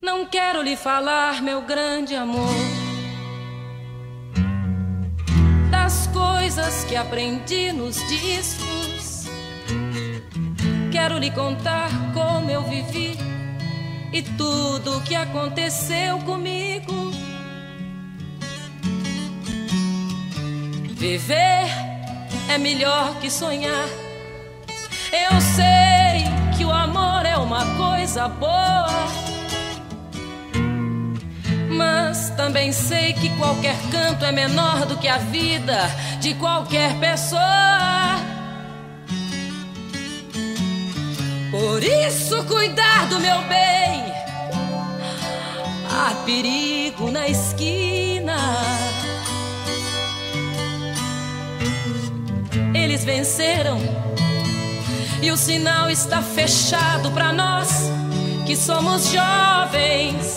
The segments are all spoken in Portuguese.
Não quero lhe falar, meu grande amor, das coisas que aprendi nos discos. Quero lhe contar como eu vivi e tudo o que aconteceu comigo. Viver é melhor que sonhar. Eu sei que o amor é uma coisa boa mas também sei que qualquer canto é menor do que a vida de qualquer pessoa. Por isso, cuidar do meu bem. Há perigo na esquina. Eles venceram e o sinal está fechado para nós que somos jovens.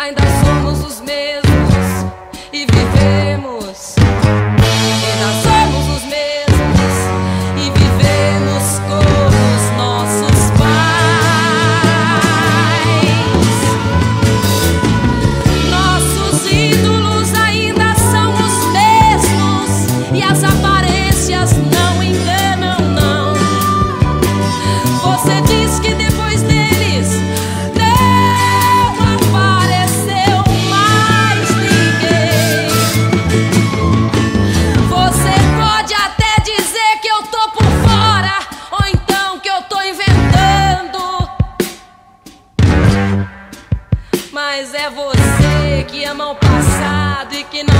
ainda somos os mesmos mas é você que ama o passado e que não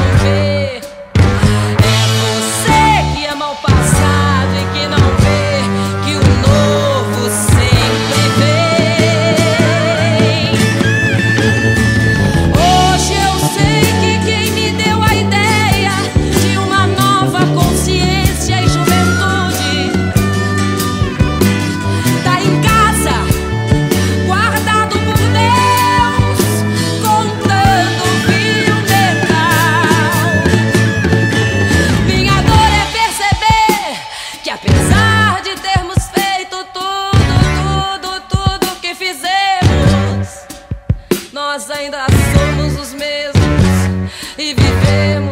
nós ainda somos os mesmos e vivemos.